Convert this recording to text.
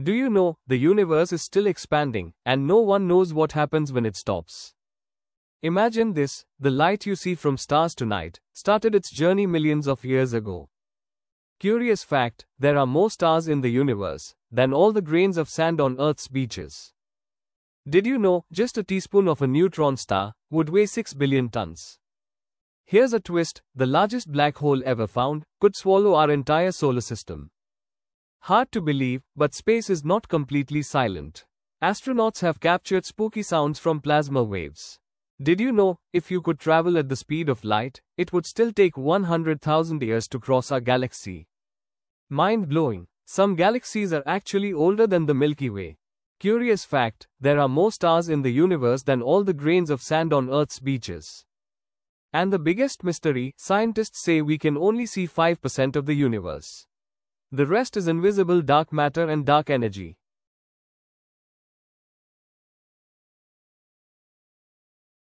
Do you know, the universe is still expanding, and no one knows what happens when it stops. Imagine this the light you see from stars tonight started its journey millions of years ago. Curious fact there are more stars in the universe than all the grains of sand on Earth's beaches. Did you know just a teaspoon of a neutron star would weigh 6 billion tons? Here's a twist the largest black hole ever found could swallow our entire solar system. Hard to believe, but space is not completely silent. Astronauts have captured spooky sounds from plasma waves. Did you know, if you could travel at the speed of light, it would still take 100,000 years to cross our galaxy? Mind blowing. Some galaxies are actually older than the Milky Way. Curious fact there are more stars in the universe than all the grains of sand on Earth's beaches. And the biggest mystery scientists say we can only see 5% of the universe. The rest is invisible dark matter and dark energy.